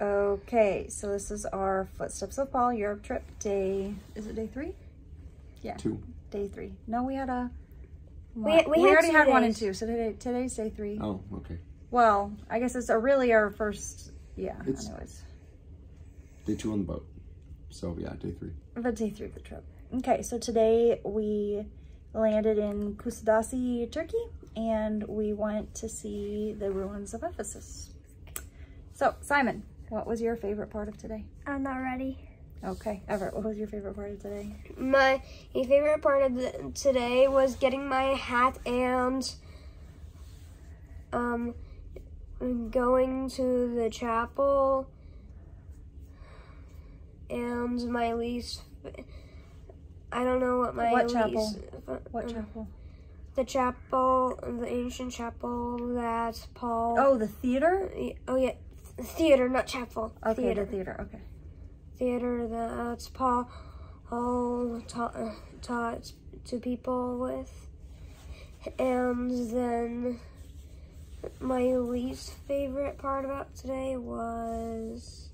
Okay, so this is our Footsteps of Paul Europe trip. Day, is it day three? Yeah, Two. day three. No, we had a. We- one- we had already two had one and two, so today, today's day three. Oh, okay. Well, I guess it's a really our first. Yeah. It's- anyways, Day two on the boat. So yeah, day three. but day three of the trip. Okay, so today we landed in Kusadasi, Turkey, and we went to see the ruins of Ephesus. So, Simon, what was your favorite part of today? I'm not ready. Okay, Everett, what was your favorite part of today? My favorite part of the, today was getting my hat and um going to the chapel and my least I don't know what my What least chapel? What um, chapel? the chapel the ancient chapel that Paul Oh, the theater? oh yeah theater not chapel Okay, theater the theater. Okay. theater that Paul taught, taught to people with. And then my least favorite part about today was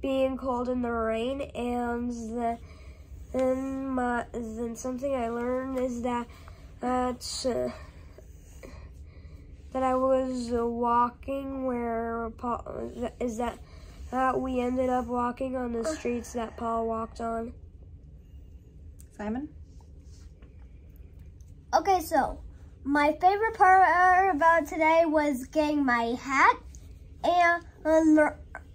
being cold in the rain and the, then my then something I learned is that that uh, that I was uh, walking where Paul is that that we ended up walking on the streets that Paul walked on. Simon? Okay, so my favorite part about today was getting my hat and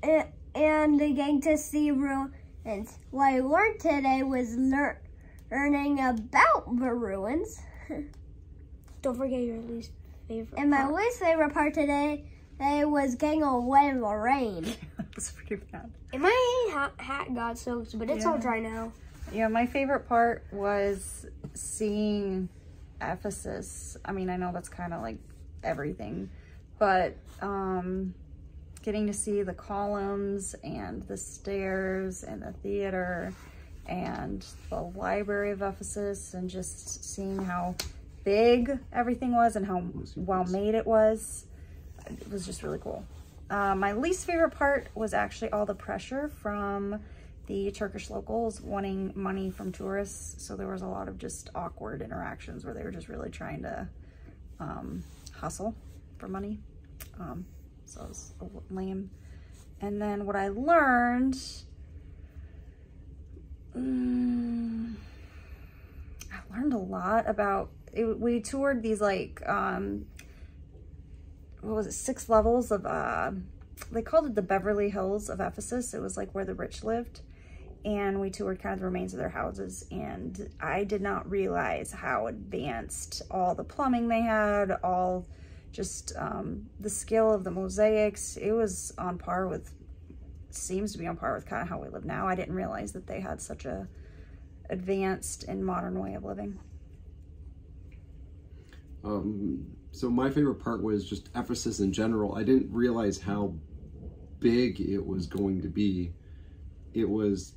and- and getting to see ruins. What I learned today was lear- learning about the ruins. Don't forget your least favorite. And my part. least favorite part today, today was getting wet in the rain. That's pretty bad. And my hat, hat got soaked, but it's all dry now. Yeah, my favorite part was seeing Ephesus. I mean, I know that's kind of like everything, but um, getting to see the columns and the stairs and the theater and the library of Ephesus and just seeing how big everything was and how well made it was. It was just really cool. Uh, my least favorite part was actually all the pressure from the Turkish locals wanting money from tourists. So there was a lot of just awkward interactions where they were just really trying to um, hustle for money. Um, so it was lame. And then what I learned, mm, I learned a lot about, it, we toured these like, um, what was it, six levels of, uh, they called it the Beverly Hills of Ephesus. It was like where the rich lived. And we toured kind of the remains of their houses. And I did not realize how advanced all the plumbing they had, all just um, the skill of the mosaics. It was on par with, seems to be on par with kind of how we live now. I didn't realize that they had such a advanced and modern way of living. Um, so my favorite part was just Ephesus in general. I didn't realize how big it was going to be. It was,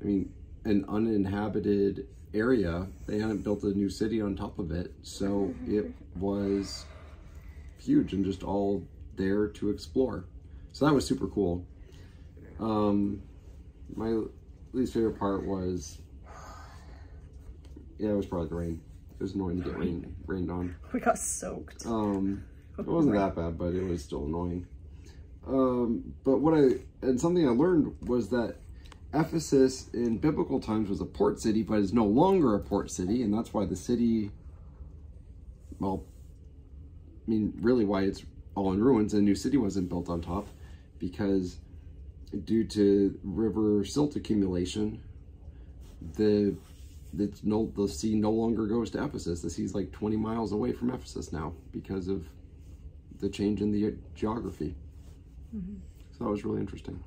I mean, an uninhabited area. They hadn't built a new city on top of it, so it was huge and just all there to explore. So that was super cool. Um, my least favorite part was, yeah, it was probably the rain. It was annoying to get rain rained on. We got soaked. Um, it wasn't that bad, but it was still annoying. Um, but what I and something I learned was that Ephesus in biblical times was a port city, but is no longer a port city, and that's why the city. Well, I mean, really, why it's all in ruins. A new city wasn't built on top, because due to river silt accumulation, the it's no the sea no longer goes to Ephesus. The sea's like 20 miles away from Ephesus now because of the change in the geography. Mm-hmm. So that was really interesting.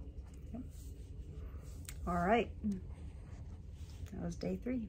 All right. That was day three.